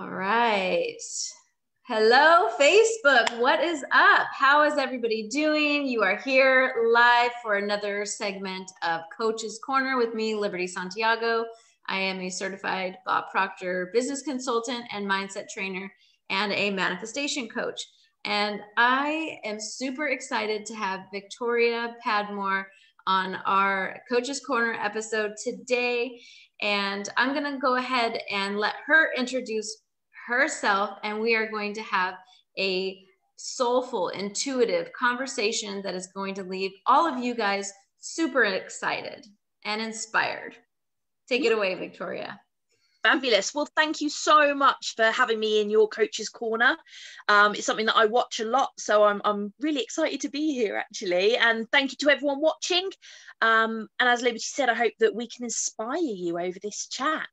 All right. Hello, Facebook. What is up? How is everybody doing? You are here live for another segment of Coach's Corner with me, Liberty Santiago. I am a certified Bob Proctor business consultant and mindset trainer and a manifestation coach. And I am super excited to have Victoria Padmore on our Coach's Corner episode today. And I'm going to go ahead and let her introduce herself, and we are going to have a soulful, intuitive conversation that is going to leave all of you guys super excited and inspired. Take it away, Victoria. Fabulous. Well, thank you so much for having me in your coach's corner. Um, it's something that I watch a lot, so I'm, I'm really excited to be here actually. And thank you to everyone watching. Um, and as Liberty said, I hope that we can inspire you over this chat.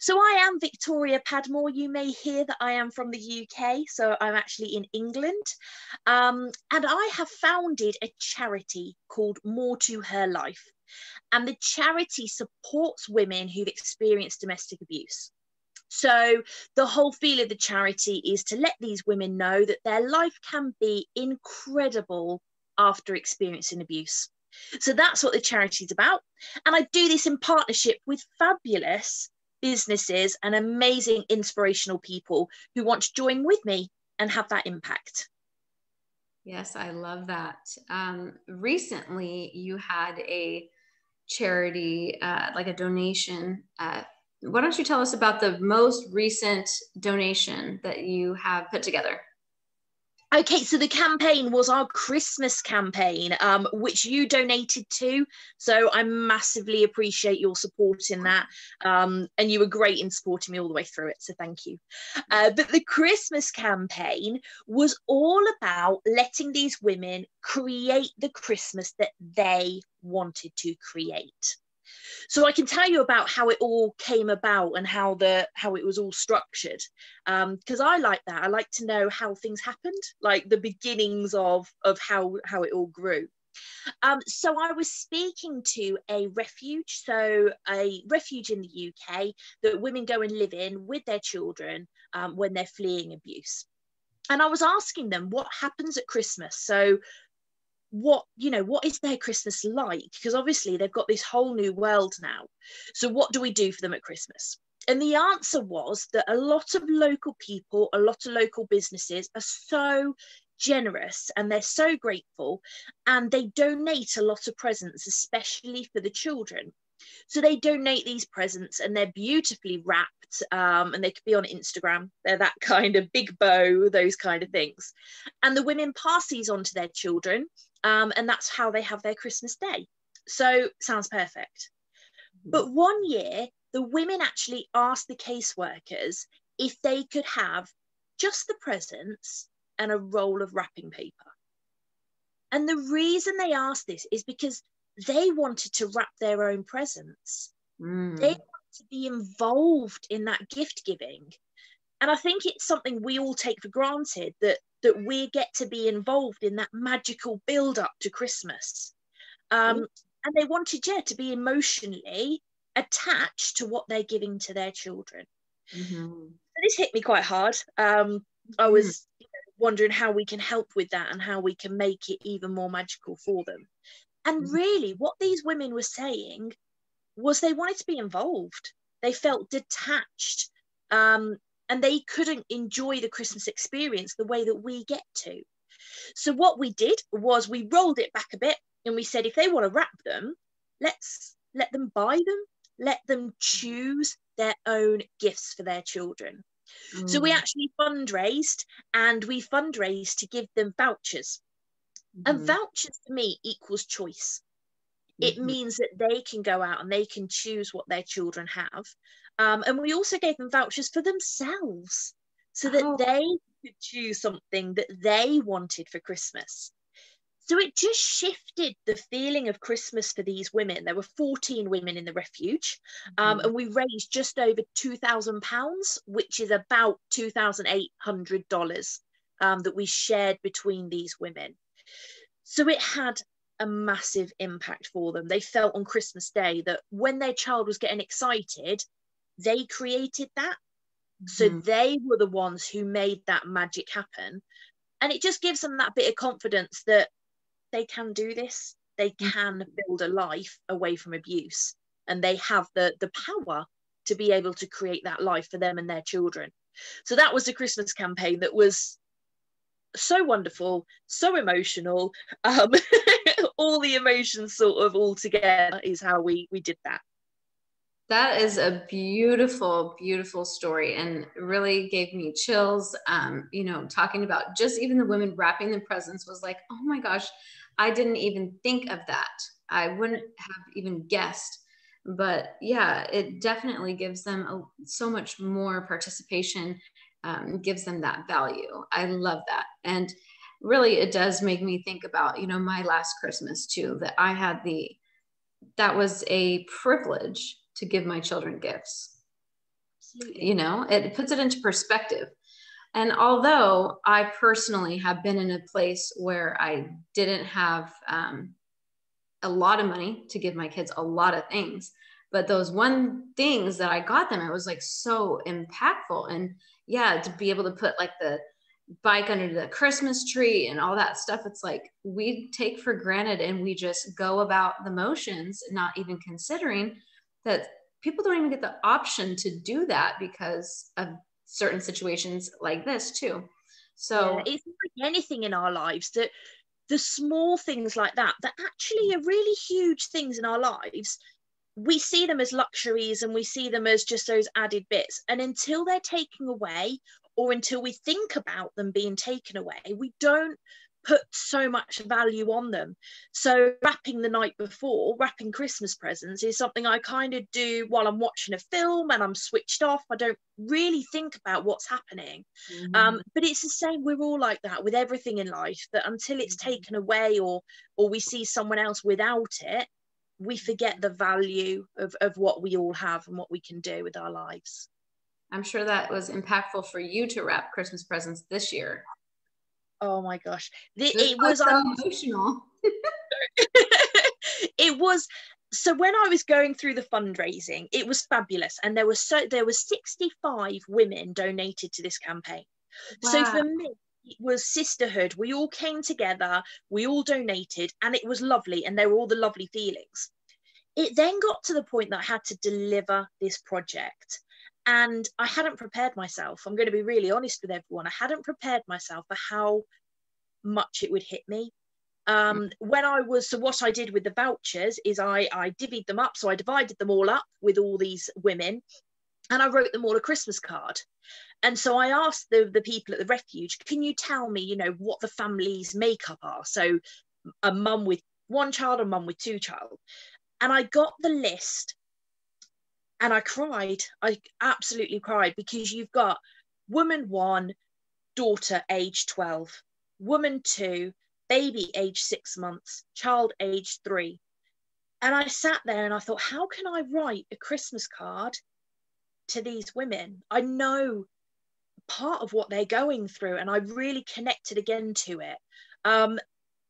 So I am Victoria Padmore. You may hear that I am from the UK, so I'm actually in England. Um, and I have founded a charity called More to Her Life. And the charity supports women who've experienced domestic abuse. So, the whole feel of the charity is to let these women know that their life can be incredible after experiencing abuse. So, that's what the charity is about. And I do this in partnership with fabulous businesses and amazing inspirational people who want to join with me and have that impact. Yes, I love that. Um, recently, you had a charity, uh, like a donation. Uh, why don't you tell us about the most recent donation that you have put together? Okay, so the campaign was our Christmas campaign, um, which you donated to. So I massively appreciate your support in that. Um, and you were great in supporting me all the way through it. So thank you. Uh, but the Christmas campaign was all about letting these women create the Christmas that they wanted to create so i can tell you about how it all came about and how the how it was all structured because um, i like that i like to know how things happened like the beginnings of of how how it all grew um, so I was speaking to a refuge, so a refuge in the UK that women go and live in with their children um, when they're fleeing abuse. And I was asking them what happens at Christmas. So what you know what is their christmas like? Because obviously they've got this whole new world now. So what do we do for them at christmas? And the answer was that a lot of local people a lot of local businesses are so generous and they're so grateful and they donate a lot of presents especially for the children so they donate these presents and they're beautifully wrapped um, and they could be on Instagram. They're that kind of big bow, those kind of things. And the women pass these on to their children um, and that's how they have their Christmas day. So sounds perfect. But one year, the women actually asked the caseworkers if they could have just the presents and a roll of wrapping paper. And the reason they asked this is because they wanted to wrap their own presents. Mm. They want to be involved in that gift giving. And I think it's something we all take for granted that that we get to be involved in that magical build up to Christmas. Um, mm. And they wanted, yeah, to be emotionally attached to what they're giving to their children. Mm-hmm. this hit me quite hard. Um, I mm. was know, wondering how we can help with that and how we can make it even more magical for them. And mm. really, what these women were saying was they wanted to be involved. They felt detached. Um, and they couldn't enjoy the Christmas experience the way that we get to. So what we did was we rolled it back a bit and we said if they want to wrap them, let's let them buy them, let them choose their own gifts for their children. Mm. So we mm. actually fundraised and we fundraised to give them vouchers. Mm-hmm. And vouchers to me equals choice. It mm-hmm. means that they can go out and they can choose what their children have. Um, and we also gave them vouchers for themselves so that oh. they could choose something that they wanted for Christmas. So it just shifted the feeling of Christmas for these women. There were 14 women in the refuge, um, mm. and we raised just over £2,000, which is about $2,800 um, that we shared between these women. So it had a massive impact for them. They felt on Christmas Day that when their child was getting excited, they created that So mm-hmm. they were the ones who made that magic happen. And it just gives them that bit of confidence that they can do this. They mm-hmm. can build a life away from abuse and they have the, the power to be able to create that life for them and their children. So that was the Christmas campaign that was so wonderful, so emotional. Um, all the emotions sort of all together is how we we did that. That is a beautiful, beautiful story and really gave me chills. Um, you know, talking about just even the women wrapping the presents was like, oh my gosh, I didn't even think of that. I wouldn't have even guessed. But yeah, it definitely gives them a, so much more participation, um, gives them that value. I love that. And really, it does make me think about, you know, my last Christmas too, that I had the, that was a privilege to give my children gifts. You know, it puts it into perspective. And although I personally have been in a place where I didn't have um, a lot of money to give my kids a lot of things, but those one things that I got them, it was like so impactful. And yeah, to be able to put like the bike under the Christmas tree and all that stuff, it's like we take for granted and we just go about the motions, not even considering that people don't even get the option to do that because of certain situations like this too. So yeah, it's like anything in our lives that the small things like that that actually are really huge things in our lives we see them as luxuries and we see them as just those added bits and until they're taken away or until we think about them being taken away we don't put so much value on them. So wrapping the night before, wrapping Christmas presents is something I kind of do while I'm watching a film and I'm switched off. I don't really think about what's happening. Mm-hmm. Um, but it's the same. We're all like that with everything in life. That until it's mm-hmm. taken away or or we see someone else without it, we forget the value of of what we all have and what we can do with our lives. I'm sure that was impactful for you to wrap Christmas presents this year. Oh my gosh. The, it was so emotional. It was so when i was going through the fundraising it was fabulous. And there was so there was 65 women donated to this campaign. Wow. so for me was sisterhood we all came together we all donated and it was lovely and there were all the lovely feelings it then got to the point that i had to deliver this project and I hadn't prepared myself. I'm going to be really honest with everyone. I hadn't prepared myself for how much it would hit me. Um, when I was, so what I did with the vouchers is I, I divvied them up. So I divided them all up with all these women and I wrote them all a Christmas card. And so I asked the, the people at the refuge, can you tell me, you know, what the family's makeup are? So a mum with one child, a mum with two child. And I got the list and I cried. I absolutely cried because you've got woman one, daughter age 12, woman two, baby age six months, child age three. And I sat there and I thought, how can I write a Christmas card to these women? I know part of what they're going through, and I really connected again to it. Um,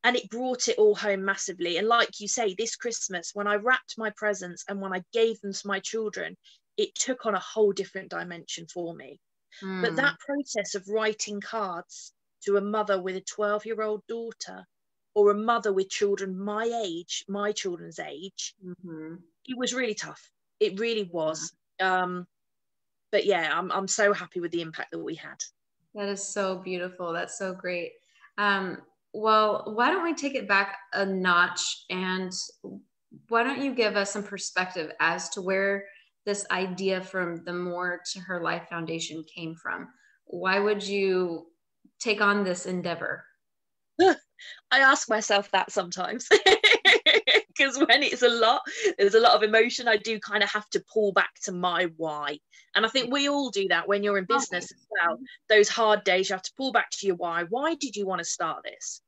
and it brought it all home massively and like you say this christmas when i wrapped my presents and when i gave them to my children it took on a whole different dimension for me mm. but that process of writing cards to a mother with a 12 year old daughter or a mother with children my age my children's age mm-hmm. it was really tough it really was yeah. um but yeah I'm, I'm so happy with the impact that we had that is so beautiful that's so great um well, why don't we take it back a notch and why don't you give us some perspective as to where this idea from the More to Her Life Foundation came from? Why would you take on this endeavor? I ask myself that sometimes because when it's a lot, there's a lot of emotion. I do kind of have to pull back to my why. And I think we all do that when you're in business as well. Those hard days, you have to pull back to your why. Why did you want to start this?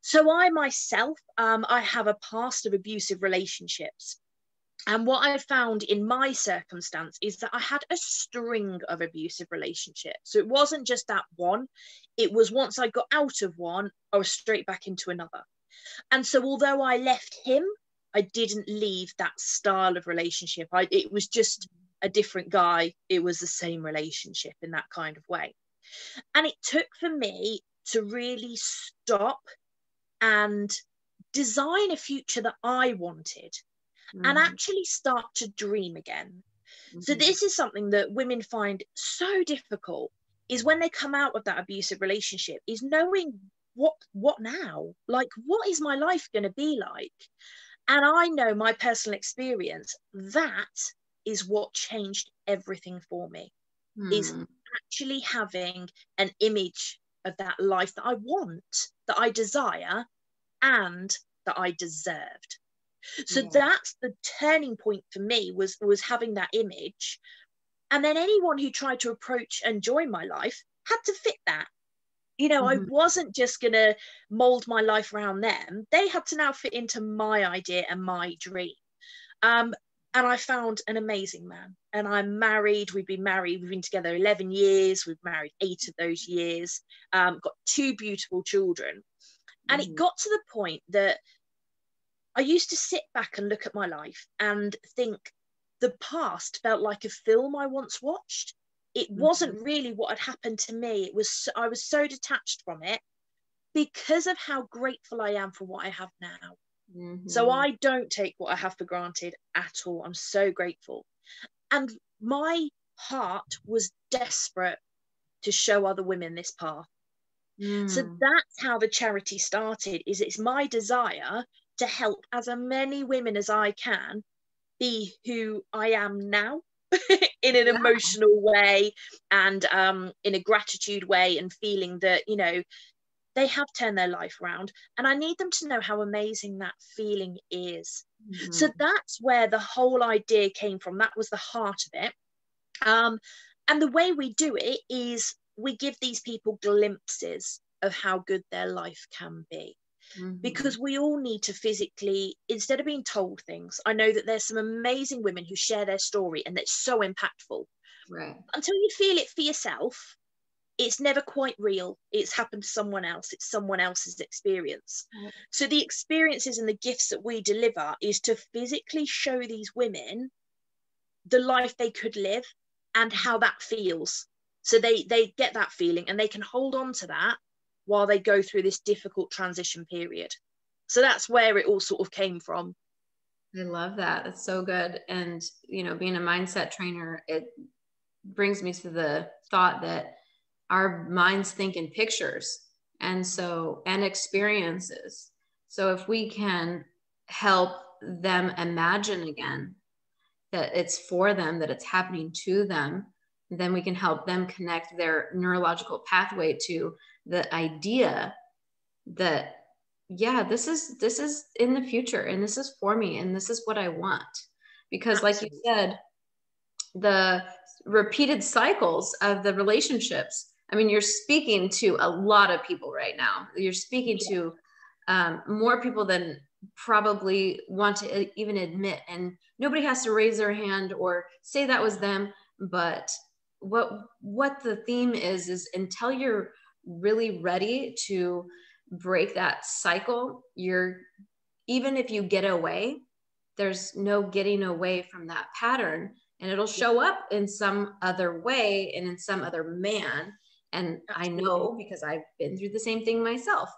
So I myself, um, I have a past of abusive relationships. And what I found in my circumstance is that I had a string of abusive relationships. So it wasn't just that one, it was once I got out of one, I was straight back into another. And so although I left him, I didn't leave that style of relationship. I, it was just a different guy, it was the same relationship in that kind of way. And it took for me to really stop and design a future that I wanted mm. and actually start to dream again. Mm-hmm. So this is something that women find so difficult is when they come out of that abusive relationship is knowing what what now like what is my life going to be like and i know my personal experience that is what changed everything for me mm. is hmm. actually having an image of that life that i want that i desire and that i deserved so yeah. that's the turning point for me was was having that image and then anyone who tried to approach and join my life had to fit that you know mm-hmm. i wasn't just going to mold my life around them they had to now fit into my idea and my dream um, and i found an amazing man and i'm married we've been married we've been together 11 years we've married eight of those years um, got two beautiful children and mm-hmm. it got to the point that I used to sit back and look at my life and think the past felt like a film I once watched. It mm-hmm. wasn't really what had happened to me. It was I was so detached from it because of how grateful I am for what I have now. Mm-hmm. So I don't take what I have for granted at all. I'm so grateful. And my heart was desperate to show other women this path. Mm. So that's how the charity started is it's my desire to help as many women as I can be who I am now in an emotional way and um, in a gratitude way and feeling that, you know, they have turned their life around and I need them to know how amazing that feeling is. Mm-hmm. So that's where the whole idea came from. That was the heart of it. Um, and the way we do it is we give these people glimpses of how good their life can be mm-hmm. because we all need to physically, instead of being told things, I know that there's some amazing women who share their story and that's so impactful. Right. Until you feel it for yourself, it's never quite real. It's happened to someone else. It's someone else's experience. Right. So the experiences and the gifts that we deliver is to physically show these women the life they could live and how that feels. So they they get that feeling and they can hold on to that while they go through this difficult transition period. So that's where it all sort of came from. I love that. That's so good. And, you know, being a mindset trainer, it brings me to the thought that our minds think in pictures and so, and experiences. So if we can help them imagine again that it's for them, that it's happening to them, then we can help them connect their neurological pathway to the idea that yeah this is this is in the future and this is for me and this is what i want. Because like you said the repeated cycles of the relationships i mean you're speaking to a lot of people right now. You're speaking to um, more people than probably want to even admit. And nobody has to raise their hand or say that was them but what what the theme is is until you're really ready to break that cycle, you're even if you get away, there's no getting away from that pattern and it'll show up in some other way and in some other man. And I know because I've been through the same thing myself.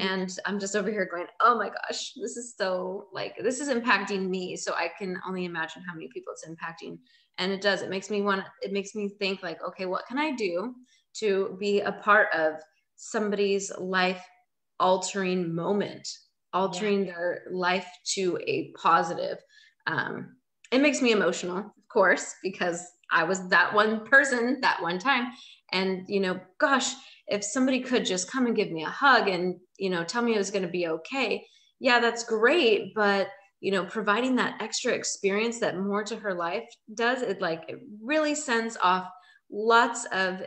Mm-hmm. And I'm just over here going, oh my gosh, this is so like, this is impacting me. So I can only imagine how many people it's impacting. And it does, it makes me want, it makes me think like, okay, what can I do to be a part of somebody's life altering moment, altering yeah. their life to a positive. Um, it makes me emotional, of course, because I was that one person that one time. And, you know, gosh, if somebody could just come and give me a hug and, you know, tell me it was going to be okay. Yeah, that's great. But, you know, providing that extra experience that more to her life does, it like, it really sends off lots of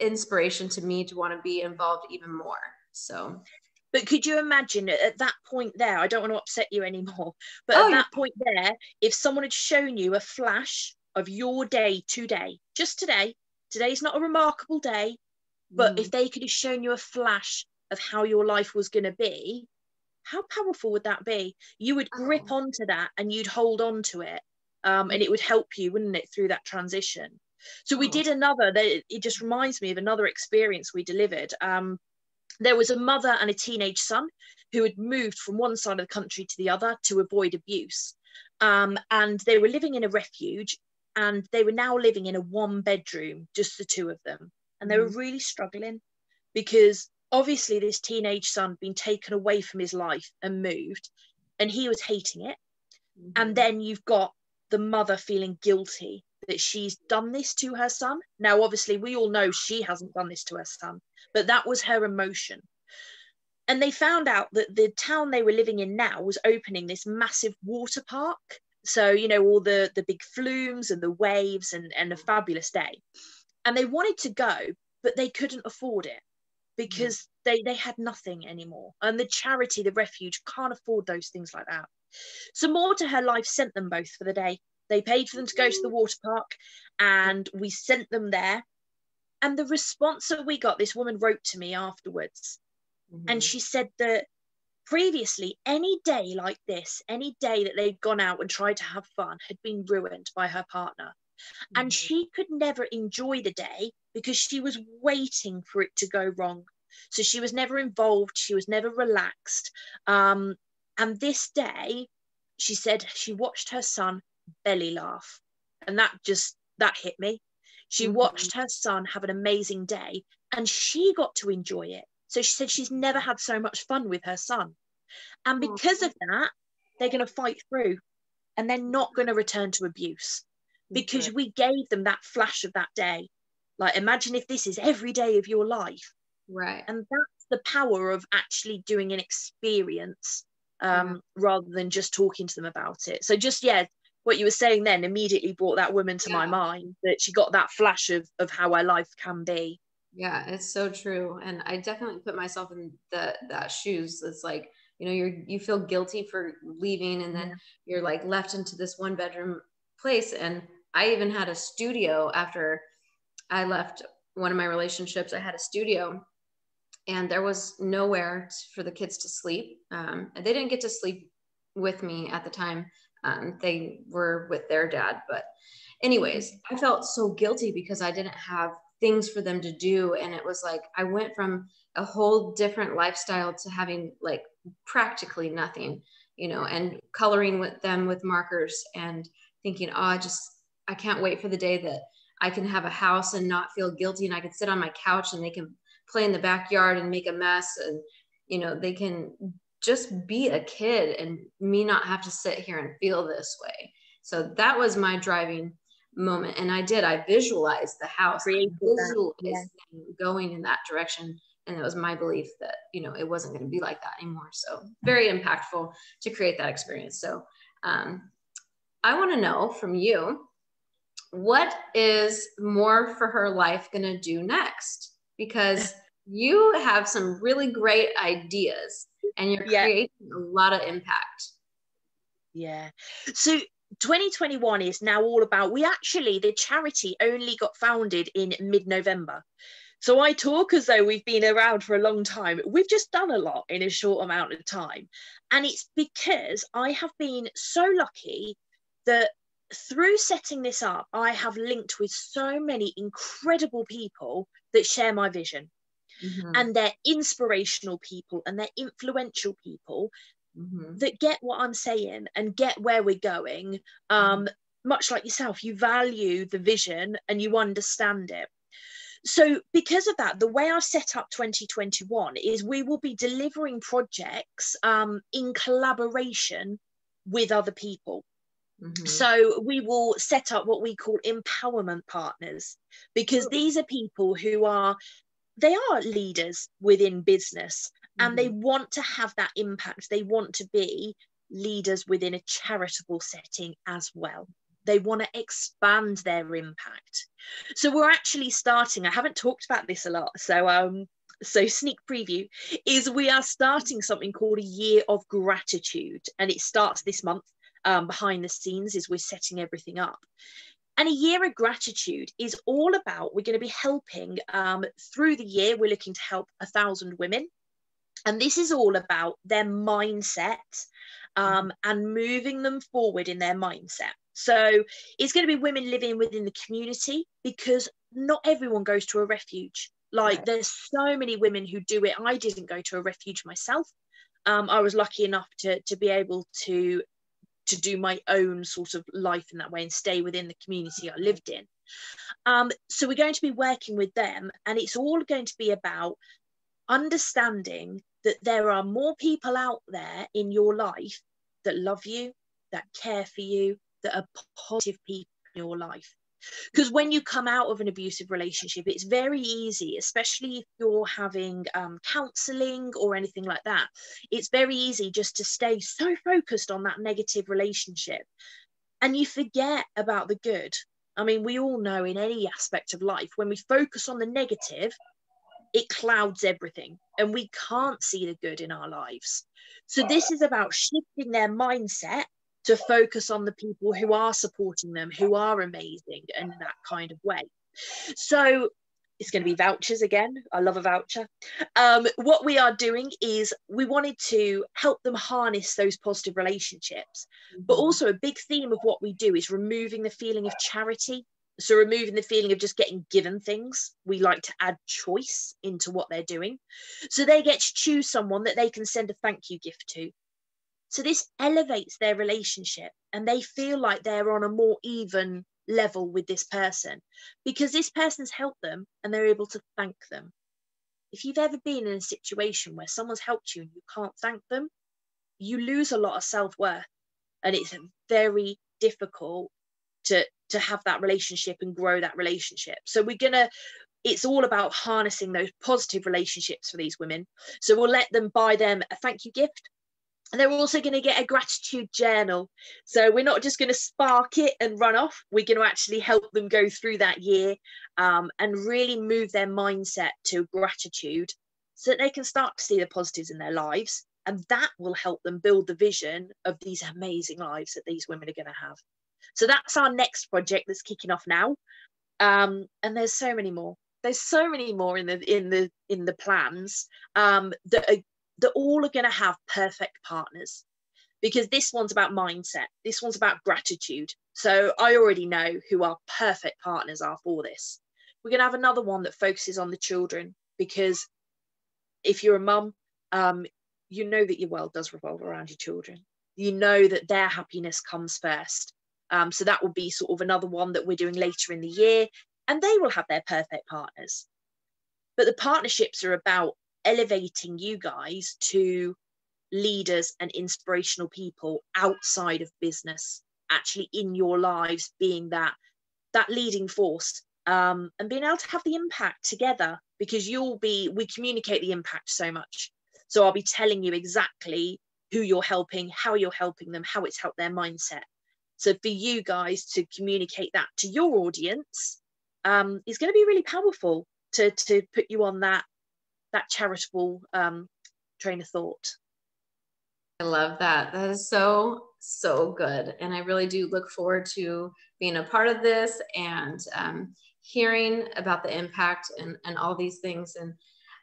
inspiration to me to want to be involved even more. So, but could you imagine at that point there? I don't want to upset you anymore, but oh, at that point there, if someone had shown you a flash of your day today, just today, today's not a remarkable day, but mm. if they could have shown you a flash of how your life was going to be, how powerful would that be? You would grip oh. onto that and you'd hold on to it um, and it would help you wouldn't it through that transition so we did another it just reminds me of another experience we delivered. Um, there was a mother and a teenage son who had moved from one side of the country to the other to avoid abuse. Um, and they were living in a refuge and they were now living in a one bedroom just the two of them. And they mm. were really struggling because obviously this teenage son had been taken away from his life and moved and he was hating it. Mm-hmm. and then you've got the mother feeling guilty that she's done this to her son. Now obviously we all know she hasn't done this to her son but that was her emotion. And they found out that the town they were living in now was opening this massive water park. So you know all the the big flumes and the waves and and a fabulous day. And they wanted to go but they couldn't afford it because mm. they they had nothing anymore. And the charity the refuge can't afford those things like that. So more to her life sent them both for the day they paid for them to go to the water park and we sent them there and the response that we got this woman wrote to me afterwards mm-hmm. and she said that previously any day like this any day that they'd gone out and tried to have fun had been ruined by her partner mm-hmm. and she could never enjoy the day because she was waiting for it to go wrong. So she was never involved, she was never relaxed. Um, and this day, she said she watched her son belly laugh. And that just, that hit me. She mm-hmm. watched her son have an amazing day and she got to enjoy it. So she said she's never had so much fun with her son. And because of that, they're going to fight through and they're not going to return to abuse because we gave them that flash of that day like, imagine if this is every day of your life. Right. And that's the power of actually doing an experience um, yeah. rather than just talking to them about it. So, just, yeah, what you were saying then immediately brought that woman to yeah. my mind that she got that flash of, of how our life can be. Yeah, it's so true. And I definitely put myself in the, that shoes. It's like, you know, you're, you feel guilty for leaving and then you're like left into this one bedroom place. And I even had a studio after I left one of my relationships. I had a studio and there was nowhere for the kids to sleep. Um, they didn't get to sleep with me at the time. Um, they were with their dad. But, anyways, I felt so guilty because I didn't have things for them to do. And it was like I went from a whole different lifestyle to having like practically nothing, you know, and coloring with them with markers and thinking, oh, I just, I can't wait for the day that I can have a house and not feel guilty and I can sit on my couch and they can play in the backyard and make a mess and you know they can just be a kid and me not have to sit here and feel this way. So that was my driving moment and I did I visualized the house visualized yeah. going in that direction and it was my belief that you know it wasn't going to be like that anymore so very impactful to create that experience so um, I want to know from you what is more for her life going to do next? Because you have some really great ideas and you're yeah. creating a lot of impact. Yeah. So 2021 is now all about we actually the charity only got founded in mid-November. So I talk as though we've been around for a long time. We've just done a lot in a short amount of time. And it's because I have been so lucky that through setting this up, I have linked with so many incredible people that share my vision. Mm-hmm. And they're inspirational people and they're influential people mm-hmm. that get what I'm saying and get where we're going. Um, mm-hmm. Much like yourself, you value the vision and you understand it. So, because of that, the way I set up 2021 is we will be delivering projects um, in collaboration with other people. Mm-hmm. So we will set up what we call empowerment partners because these are people who are they are leaders within business and they mm-hmm. want to have that impact. They want to be leaders within a charitable setting as well. They want to expand their impact. So we're actually starting, I haven't talked about this a lot. So um so sneak preview is we are starting something called a year of gratitude and it starts this month um, behind the scenes as we're setting everything up. And a year of gratitude is all about we're going to be helping um, through the year, we're looking to help a thousand women. And this is all about their mindset um, and moving them forward in their mindset. So it's going to be women living within the community because not everyone goes to a refuge. Like right. there's so many women who do it. I didn't go to a refuge myself. Um, I was lucky enough to to be able to to do my own sort of life in that way and stay within the community I lived in. Um, so we're going to be working with them, and it's all going to be about understanding that there are more people out there in your life that love you, that care for you, that are positive people in your life. Because when you come out of an abusive relationship, it's very easy, especially if you're having um, counseling or anything like that. It's very easy just to stay so focused on that negative relationship and you forget about the good. I mean, we all know in any aspect of life, when we focus on the negative, it clouds everything and we can't see the good in our lives. So, this is about shifting their mindset to focus on the people who are supporting them, who are amazing, and that kind of way. So, it's going to be vouchers again. I love a voucher. Um, what we are doing is we wanted to help them harness those positive relationships. But mm-hmm. also, a big theme of what we do is removing the feeling of charity so removing the feeling of just getting given things, we like to add choice into what they're doing. So they get to choose someone that they can send a thank you gift to. So this elevates their relationship and they feel like they're on a more even level with this person because this person's helped them and they're able to thank them. If you've ever been in a situation where someone's helped you and you can't thank them, you lose a lot of self worth and it's very difficult to to have that relationship and grow that relationship so we're gonna it's all about harnessing those positive relationships for these women so we'll let them buy them a thank you gift they're also going to get a gratitude journal so we're not just going to spark it and run off we're going to actually help them go through that year um, and really move their mindset to gratitude so that they can start to see the positives in their lives and that will help them build the vision of these amazing lives that these women are going to have so that's our next project that's kicking off now. Um, and there's so many more. There's so many more in the in the in the plans um, that are, that all are going to have perfect partners because this one's about mindset. This one's about gratitude. So I already know who our perfect partners are for this. We're going to have another one that focuses on the children because if you're a mum, um, you know that your world does revolve around your children. You know that their happiness comes first. Um, so that will be sort of another one that we're doing later in the year, and they will have their perfect partners. But the partnerships are about elevating you guys to leaders and inspirational people outside of business, actually in your lives, being that that leading force um, and being able to have the impact together because you'll be we communicate the impact so much. So I'll be telling you exactly who you're helping, how you're helping them, how it's helped their mindset. So for you guys to communicate that to your audience um, is going to be really powerful to to put you on that that charitable um, train of thought. I love that. That is so so good, and I really do look forward to being a part of this and um, hearing about the impact and and all these things and.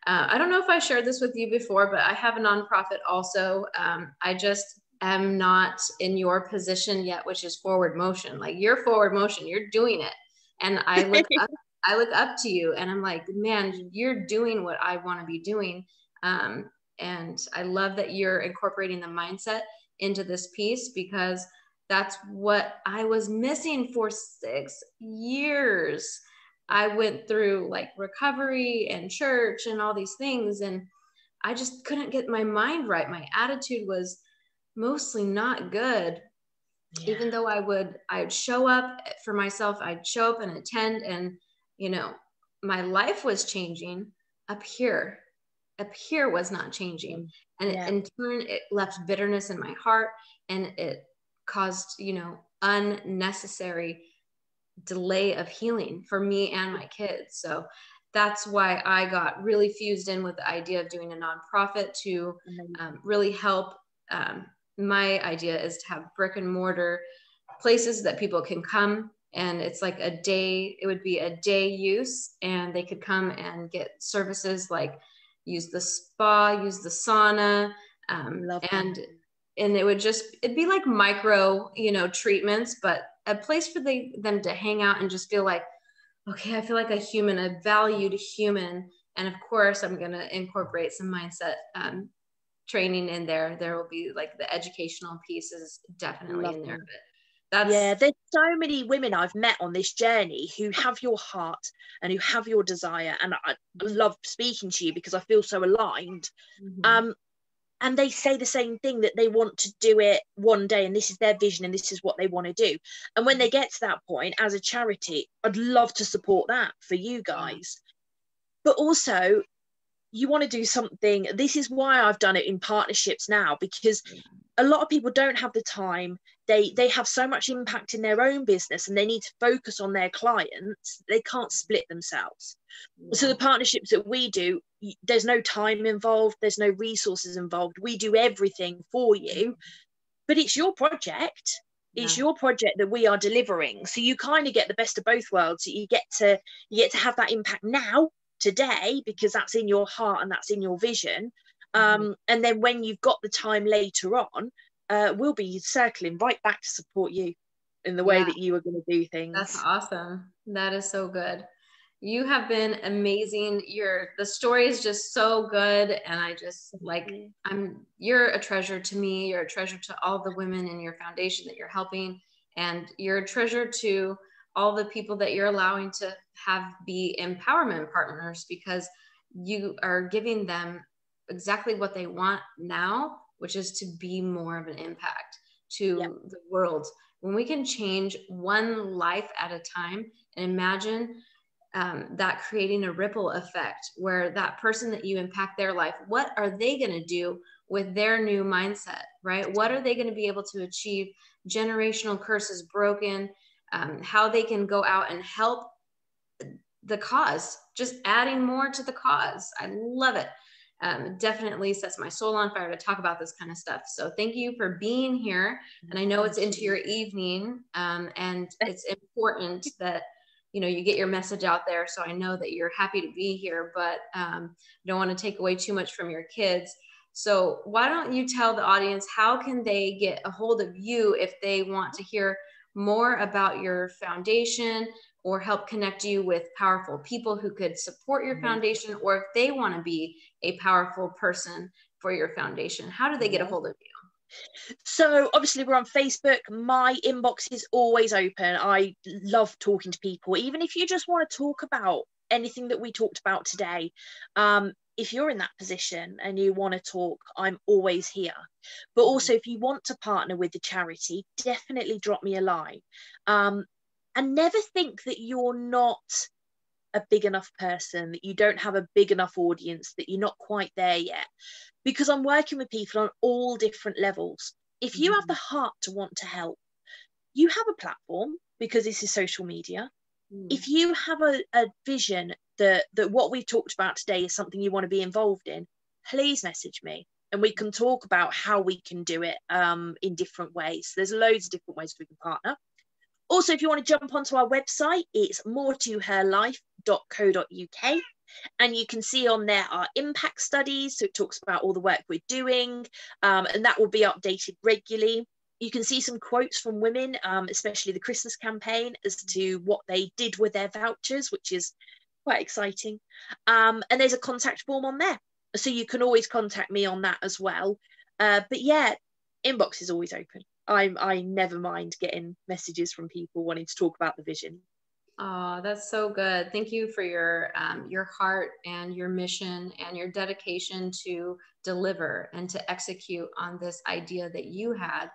Uh, I don't know if I shared this with you before, but I have a nonprofit also. Um, I just am not in your position yet, which is forward motion. Like you're forward motion, you're doing it. And I look up, I look up to you and I'm like, man, you're doing what I want to be doing. Um, and I love that you're incorporating the mindset into this piece because that's what I was missing for six years. I went through like recovery and church and all these things, and I just couldn't get my mind right. My attitude was mostly not good yeah. even though i would i'd show up for myself i'd show up and attend and you know my life was changing up here. Up here was not changing. And yeah. in turn it left bitterness in my heart and it caused you know unnecessary delay of healing for me and my kids. So that's why i got really fused in with the idea of doing a nonprofit to um, really help um, my idea is to have brick and mortar places that people can come and it's like a day it would be a day use and they could come and get services like use the spa use the sauna um, and and it would just it'd be like micro you know treatments but a place for the, them to hang out and just feel like, okay, I feel like a human, a valued human. And of course, I'm going to incorporate some mindset um, training in there. There will be like the educational pieces definitely in there. But that's yeah, there's so many women I've met on this journey who have your heart and who have your desire. And I love speaking to you because I feel so aligned. Mm-hmm. Um, and they say the same thing that they want to do it one day and this is their vision and this is what they want to do and when they get to that point as a charity i'd love to support that for you guys but also you want to do something this is why i've done it in partnerships now because a lot of people don't have the time they they have so much impact in their own business and they need to focus on their clients they can't split themselves. Yeah. so the partnerships that we do there's no time involved there's no resources involved. We do everything for you but it's your project. It's your project that we are delivering. So you kind of get the best of both worlds. You get to you get to have that impact now today because that's in your heart and that's in your vision. Mm-hmm. um, and then when you've got the time later on uh, we'll be circling right back to support you in the way yeah. that you are going to do things. That's awesome. That is so good. You have been amazing. Your the story is just so good and i just like i'm you're a treasure to me. You're a treasure to all the women in your foundation that you're helping and you're a treasure to all the people that you're allowing to have be empowerment partners because you are giving them exactly what they want now, which is to be more of an impact to yep. the world. When we can change one life at a time and imagine um, that creating a ripple effect where that person that you impact their life, what are they going to do with their new mindset, right? What are they going to be able to achieve? Generational curses broken, um, how they can go out and help the cause, just adding more to the cause. I love it. Um, definitely sets my soul on fire to talk about this kind of stuff. So thank you for being here. And I know it's into your evening, um, and it's important that you know you get your message out there. So I know that you're happy to be here, but um, don't want to take away too much from your kids. So why don't you tell the audience how can they get a hold of you if they want to hear more about your foundation or help connect you with powerful people who could support your mm-hmm. foundation or if they want to be a powerful person for your foundation how do they get a hold of you so obviously we're on facebook my inbox is always open i love talking to people even if you just want to talk about anything that we talked about today um, if you're in that position and you want to talk, I'm always here. But mm-hmm. also, if you want to partner with the charity, definitely drop me a line. Um, and never think that you're not a big enough person, that you don't have a big enough audience, that you're not quite there yet. Because I'm working with people on all different levels. If you mm-hmm. have the heart to want to help, you have a platform because this is social media. Mm. If you have a, a vision that that what we've talked about today is something you want to be involved in, please message me and we can talk about how we can do it um, in different ways. There's loads of different ways we can partner. Also, if you want to jump onto our website, it's moretoherlife.co.uk. And you can see on there our impact studies. So it talks about all the work we're doing, um, and that will be updated regularly you can see some quotes from women, um, especially the Christmas campaign, as to what they did with their vouchers, which is quite exciting. Um, and there's a contact form on there. So you can always contact me on that as well. Uh, but yeah, inbox is always open. I'm I never mind getting messages from people wanting to talk about the vision. Oh, that's so good. Thank you for your um, your heart and your mission and your dedication to deliver and to execute on this idea that you had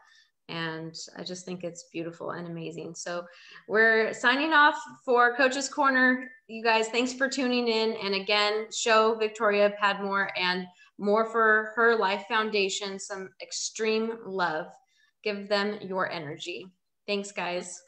and I just think it's beautiful and amazing. So we're signing off for Coach's Corner. You guys, thanks for tuning in. And again, show Victoria Padmore and more for her life foundation some extreme love. Give them your energy. Thanks, guys.